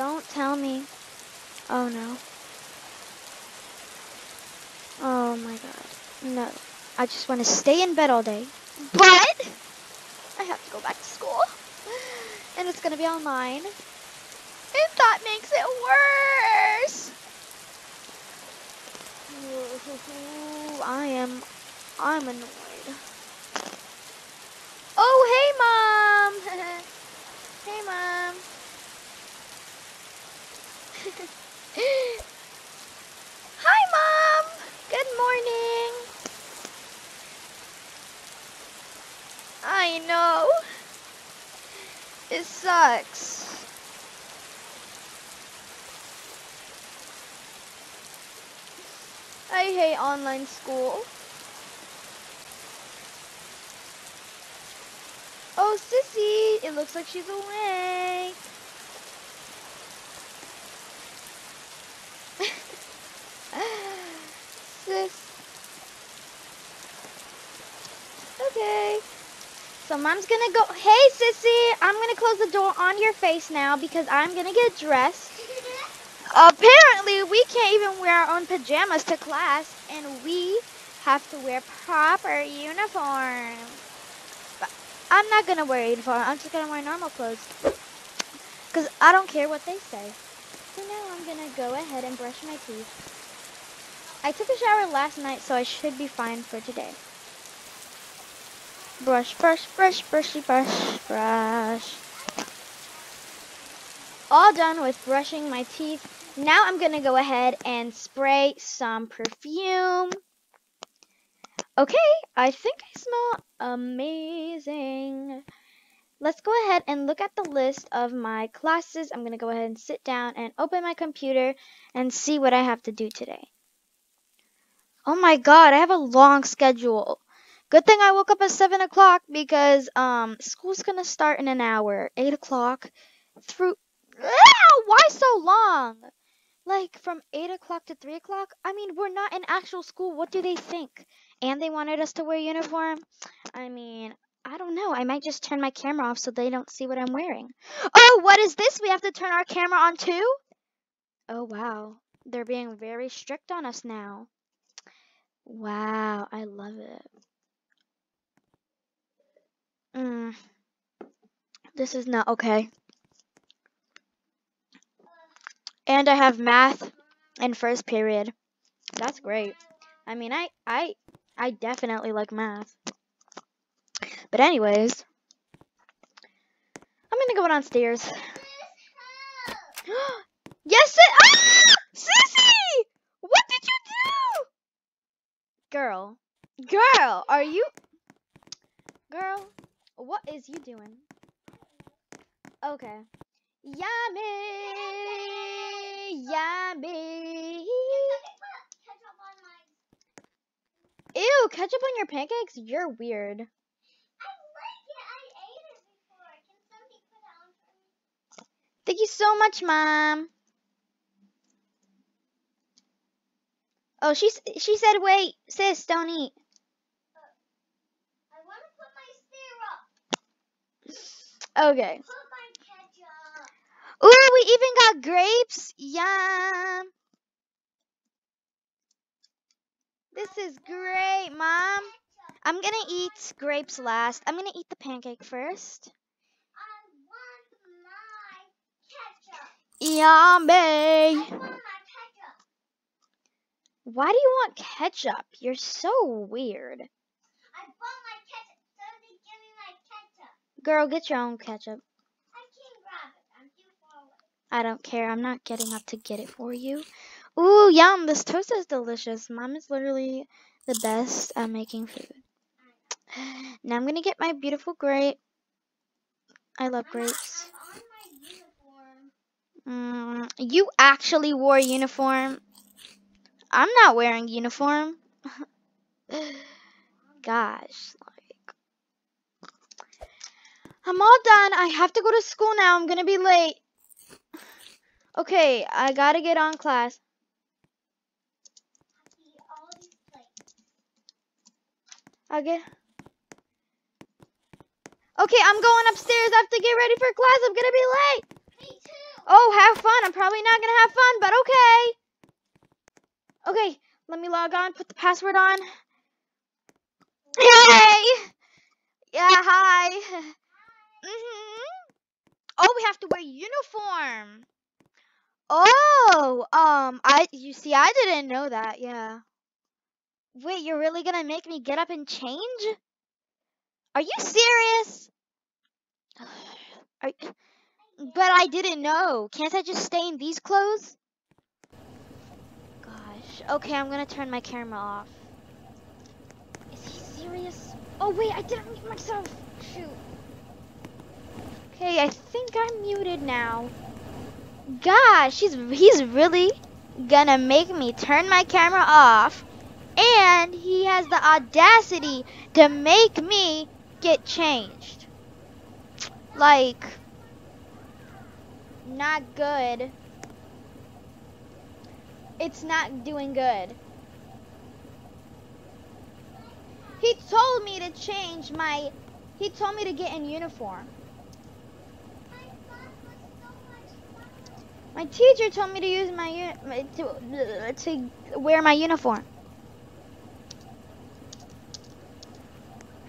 Don't tell me. Oh no. Oh my god. No. I just want to stay in bed all day. But I have to go back to school. And it's going to be online. And that makes it worse. I am I'm annoyed. Oh, hey mom. hey mom. Hi mom. Good morning. I know. It sucks. I hate online school. Oh, Sissy, it looks like she's awake. Sis. Okay. So mom's gonna go, hey Sissy, I'm gonna close the door on your face now because I'm gonna get dressed. Apparently, we can't even wear our own pajamas to class, and we have to wear proper uniform. But I'm not gonna wear uniform. I'm just gonna wear normal clothes. Cause I don't care what they say. So now I'm gonna go ahead and brush my teeth. I took a shower last night, so I should be fine for today. Brush, brush, brush, brushy, brush, brush. All done with brushing my teeth. Now I'm going to go ahead and spray some perfume. Okay, I think I smell amazing. Let's go ahead and look at the list of my classes. I'm going to go ahead and sit down and open my computer and see what I have to do today. Oh my god, I have a long schedule. Good thing I woke up at 7 o'clock because um school's going to start in an hour. 8 o'clock through... Ah, why so long? like from 8 o'clock to 3 o'clock? I mean we're not in actual school. What do they think? And they wanted us to wear uniform? I mean i don't know. I might just turn my camera off so they don't see what i'm wearing. Oh what is this? We have to turn our camera on too? Oh wow. They're being very strict on us now. Wow i love it mm. this is not okay And I have math in first period. That's great. I mean, I I I definitely like math. But anyways, I'm gonna go downstairs. yes, it, ah! Sissy! What did you do? Girl, girl, are you? Girl, what is you doing? Okay. Yummy! yummy. Ew, ketchup on your pancakes? You're weird. I like it, I ate it before. Can somebody put it on for me? Thank you so much, Mom. Oh, she she said, wait, sis, don't eat. Okay. Ooh, we even got grapes. Yum. This is great, Mom. I'm going to eat grapes last. I'm going to eat the pancake first. Yummy. Why do you want ketchup? You're so weird. Girl, get your own ketchup. I can grab it. I'm gonna fall away. I don't care. I'm not getting up to get it for you. Ooh, yum. This toast is delicious. Mom is literally the best at making food. Now I'm going to get my beautiful grape. I love grapes. Mm, you actually wore uniform. I'm not wearing uniform. Gosh. I'm all done. I have to go to school now. I'm going to be late. Okay, I gotta get on class. I get. Okay, I'm going upstairs. I have to get ready for class. I'm gonna be late. Me too. Oh, have fun. I'm probably not gonna have fun, but okay. Okay, let me log on. Put the password on. Hey. Yeah. Hi. Mhm. Oh, we have to wear uniform. Oh, um, I you see, I didn't know that. Yeah. Wait, you're really gonna make me get up and change? Are you serious? Are, but I didn't know. Can't I just stay in these clothes? Gosh. Okay, I'm gonna turn my camera off. Is he serious? Oh wait, I didn't mute myself. Shoot. Okay, I think I'm muted now. Gosh, he's he's really gonna make me turn my camera off. And he has the audacity to make me get changed. Like, not good. It's not doing good. He told me to change my. He told me to get in uniform. My fun was so much fun. My teacher told me to use my to to wear my uniform.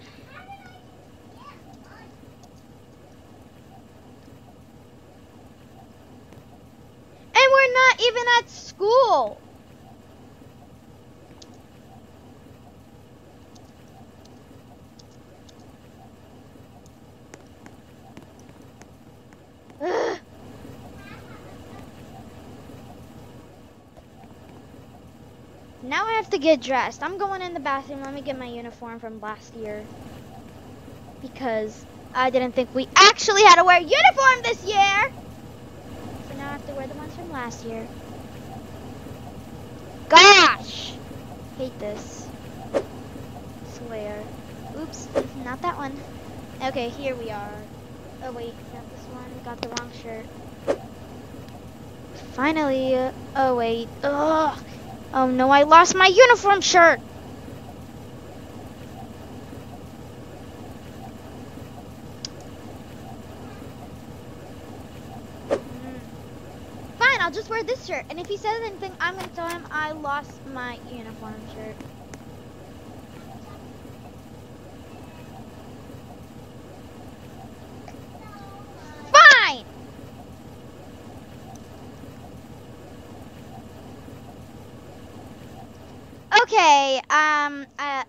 How did I get mine? And we're not even at school. Ugh. Now I have to get dressed. I'm going in the bathroom. Let me get my uniform from last year. Because I didn't think we actually had to wear uniform this year. So now I have to wear the ones from last year. Gosh! Hate this. Swear. Oops, not that one. Okay, here we are. Oh wait, not this one. Got the wrong shirt. Finally. oh wait. Ugh. Oh no, I lost my uniform shirt. Mm. Fine, I'll just wear this shirt. And if he says anything, I'm gonna tell him I lost my uniform shirt. Fine. Okay. Um. Uh.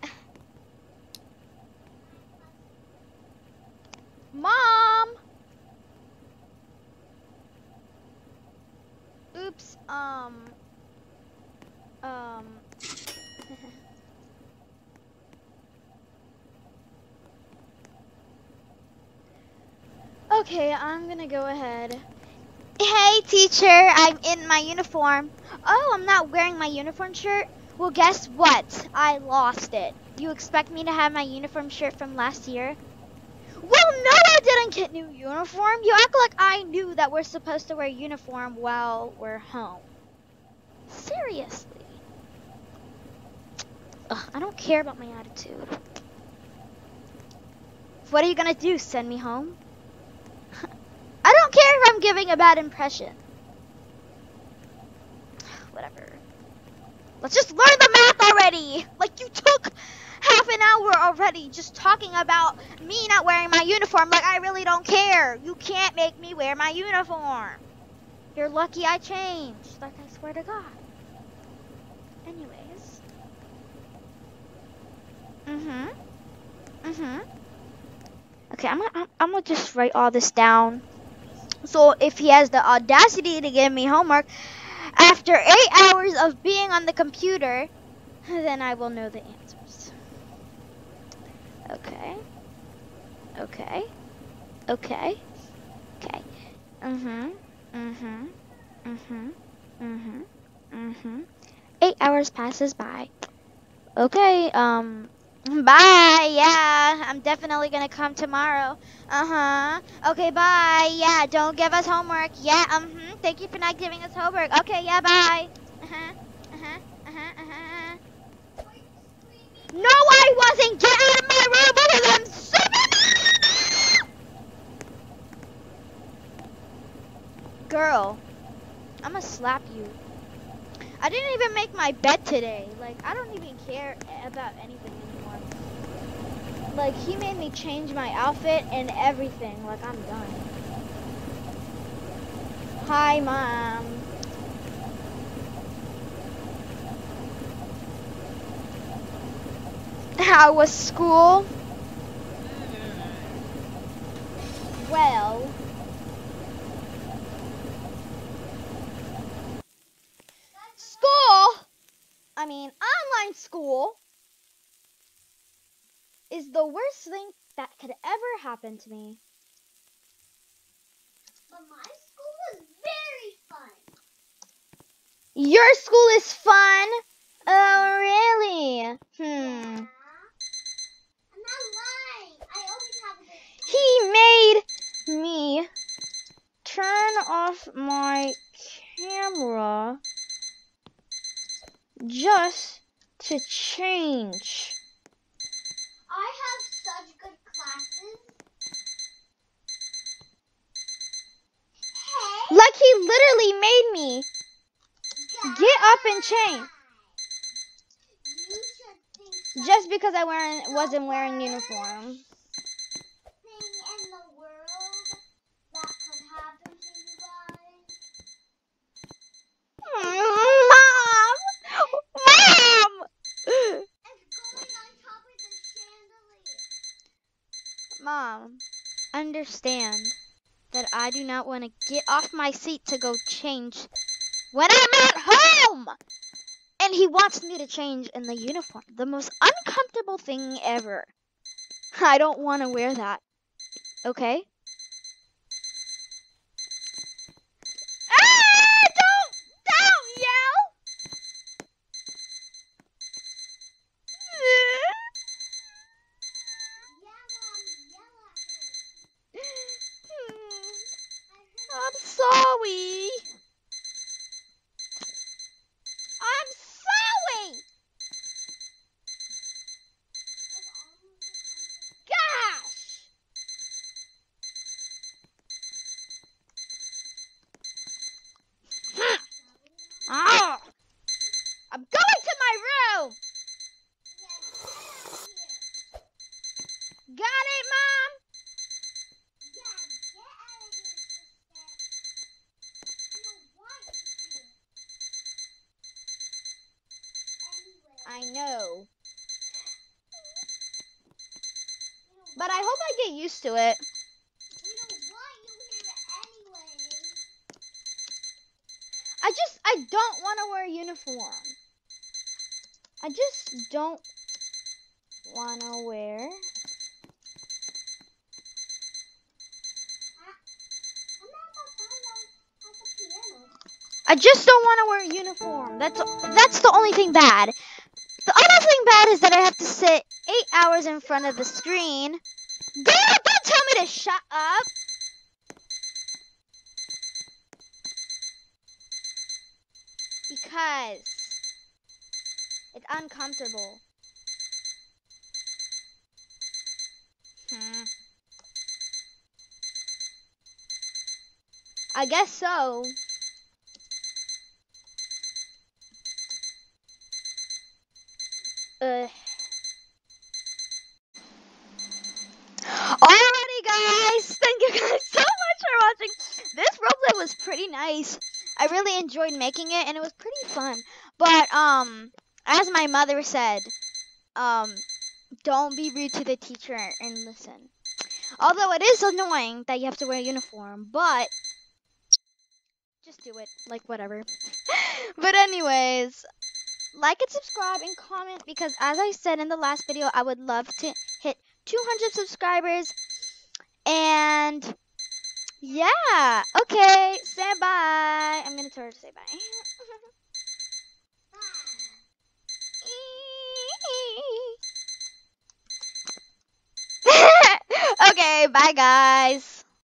Mom. Oops. Um. Um. okay, I'm gonna go ahead. Hey, teacher, I'm in my uniform. Oh, I'm not wearing my uniform shirt? Well, guess what? I lost it. You expect me to have my uniform shirt from last year? Well, no, I didn't get new uniform. You act like I knew that we're supposed to wear uniform while we're home. Seriously. Ugh, I don't care about my attitude. What are you gonna do? Send me home? I don't care if I'm giving a bad impression. Whatever. Let's just learn the math already. Like you took half an hour already just talking about me not wearing my uniform. Like I really don't care. You can't make me wear my uniform. You're lucky I changed. Like I swear to God. Anyways. Mm-hmm. Mm-hmm. Okay, I'm gonna I'm, gonna just write all this down. So if he has the audacity to give me homework after eight hours of being on the computer, then I will know the answers. Okay. Okay. Okay. Okay. Mhm. Mhm. Mhm. Mhm. Mhm. Eight hours passes by. Okay. Um. Bye. Yeah, I'm definitely gonna come tomorrow. Uh huh. Okay. Bye. Yeah. Don't give us homework. Yeah. Um. hmm, Thank you for not giving us homework. Okay. Yeah. Bye. No, I wasn't! Get out of my room because I'm super Girl, I'ma slap you. I didn't even make my bed today. Like, I don't even care about anything anymore. Like, he made me change my outfit and everything. Like, I'm done. Hi, Mom. How was school? Well, school, I mean, online school is the worst thing that could ever happen to me. But my school was very fun. Your school is fun? Oh, really? Hmm. Yeah. I'm not lying. I always have a good He made me turn off my camera just to change. I have such good classes. Hey. Like he literally made me get up and change You should think some just because I wearing wasn't wearing uniform. thing in the world that could happen to you guys. Mom! Mom! It's going on top of the chandelier. Mom, understand that I do not want to get off my seat to go change when I'm at home. And he wants me to change in the uniform, the most uncomfortable thing ever. I don't want to wear that. Okay? Ah! Don't, don't yell! Yeah, Mom, yell at her. I heard I'm sorry. I'm sorry. it's almost a Gosh. Hmm. Ah. I'm going to my room. Got it, Mom? I know. But I hope I get used to it. I just, I don't want to wear a uniform. I just don't want to wear. I just don't want to wear a uniform. That's that's the only thing bad. The other thing bad is that I have to sit eight hours in front of the screen. Dad, don't tell me to shut up. Because it's uncomfortable. Hmm. I guess so. Uh. Alrighty, guys. Thank you guys so much for watching. This roleplay was pretty nice. I really enjoyed making it, and it was pretty fun. But um, as my mother said, um, don't be rude to the teacher and listen. Although it is annoying that you have to wear a uniform, but just do it. Like whatever. but anyways, like and subscribe and comment because as I said in the last video, I would love to hit 200 subscribers. And yeah, okay, say bye. I'm gonna tell her to say bye. okay, bye guys.